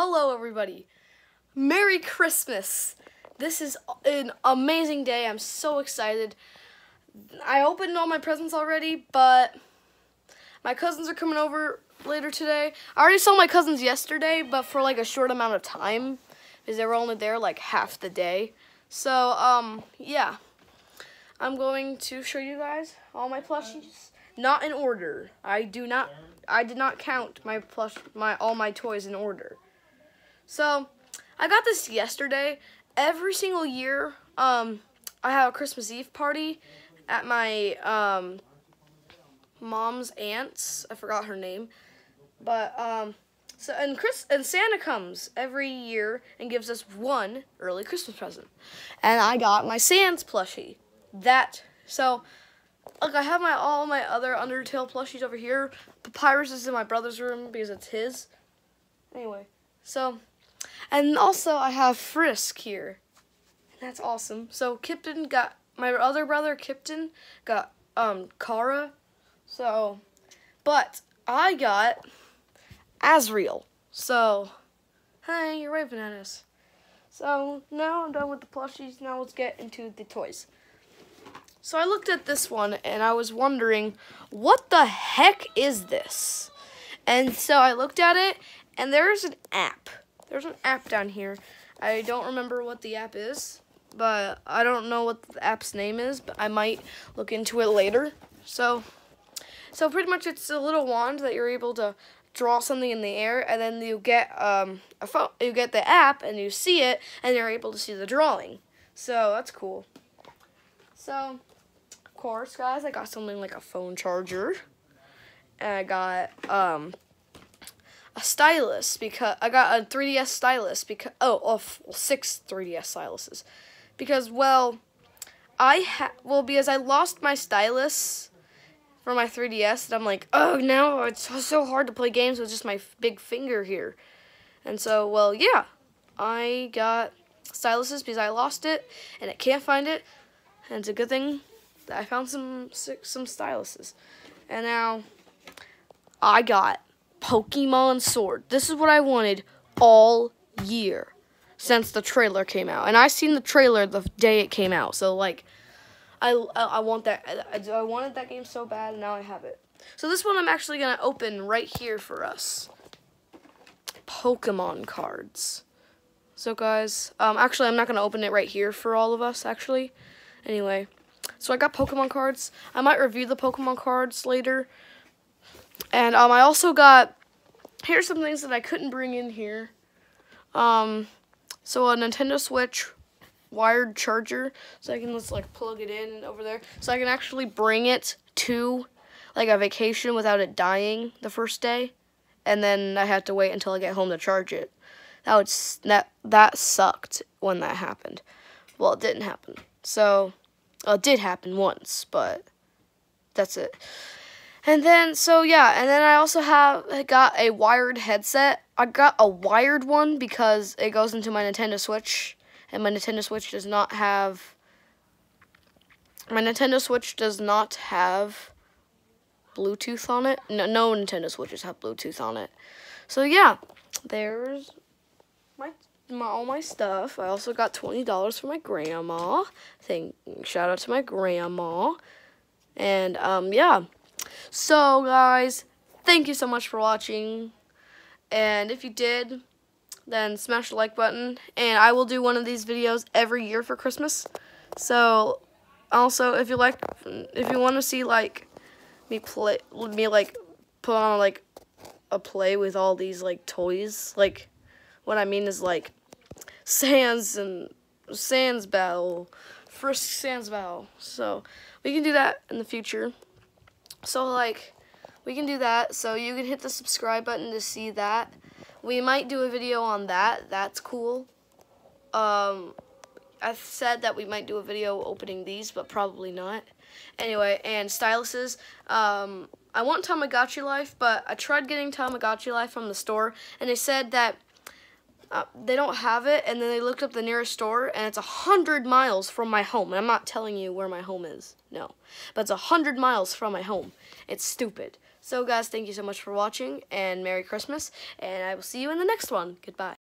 Hello, everybody. Merry Christmas. This is an amazing day. I'm so excited. I opened all my presents already, but my cousins are coming over later today. I already saw my cousins yesterday, but for like a short amount of time because they were only there like half the day. So, um, yeah. I'm going to show you guys all my plushies. Not in order. I do not I did not count my plush my all my toys in order. So, I got this yesterday. Every single year, um, I have a Christmas Eve party at my um, mom's aunt's. I forgot her name, but um, so and Chris and Santa comes every year and gives us one early Christmas present, and I got my Sans plushie. That so. Look, I have my all my other Undertale plushies over here. Papyrus is in my brother's room because it's his. Anyway, so and also I have Frisk here. That's awesome. So Kipton got my other brother Kipton got um Chara. So but I got Asriel. So hey, you're waving at us. So now I'm done with the plushies. Now let's get into the toys. So I looked at this one and I was wondering, what the heck is this? And so I looked at it and there's an app. There's an app down here. I don't remember what the app is, but I don't know what the app's name is, but I might look into it later. So, so pretty much it's a little wand that you're able to draw something in the air, and then you get um a phone, you get the app, and you see it, and you're able to see the drawing. So that's cool. So, of course, guys, I got something like a phone charger, and I got um a stylus because I got a 3DS stylus because oh, oh six 3DS styluses. Because well I ha well because I lost my stylus for my 3DS and I'm like oh now it's so hard to play games with just my big finger here. And so well yeah I got styluses because I lost it and I can't find it. And it's a good thing that I found some some styluses. And now I got Pokemon Sword. This is what I wanted all year since the trailer came out. And I seen the trailer the day it came out. So like I I, want that I, I wanted that game so bad and now I have it. So this one I'm actually going to open right here for us. Pokemon cards. So guys, um actually I'm not going to open it right here for all of us actually. Anyway, so I got Pokemon cards. I might review the Pokemon cards later. And um, I also got, here's some things that I couldn't bring in here. Um, so a Nintendo Switch wired charger, so I can just like plug it in over there. So I can actually bring it to like a vacation without it dying the first day. And then I have to wait until I get home to charge it. That would, that, that sucked when that happened. Well, it didn't happen. So, well, it did happen once, but that's it. And then, so yeah, and then I also have got a wired headset. I got a wired one because it goes into my Nintendo Switch, and my Nintendo Switch does not have, my Nintendo Switch does not have Bluetooth on it. No, no Nintendo Switches have Bluetooth on it. So yeah, there's my, my all my stuff. I also got $20 for my grandma. Thank, shout out to my grandma. And, um, yeah. So, guys, thank you so much for watching. And if you did, then smash the like button. And I will do one of these videos every year for Christmas. So, also, if you like, if you want to see, like, me play, me, like, put on, like, a play with all these, like, toys, like, what I mean is, like, Sans and Sans Battle, Frisk Sans Battle. So, we can do that in the future. So, like, we can do that. So, you can hit the subscribe button to see that. We might do a video on that. That's cool. Um, I said that we might do a video opening these, but probably not. Anyway, and styluses. Um, I want Tamagotchi Life, but I tried getting Tamagotchi Life from the store, and they said that uh, they don't have it, and then they looked up the nearest store, and it's a hundred miles from my home. And I'm not telling you where my home is, no, but it's a hundred miles from my home. It's stupid. So guys, thank you so much for watching, and Merry Christmas, and I will see you in the next one. Goodbye.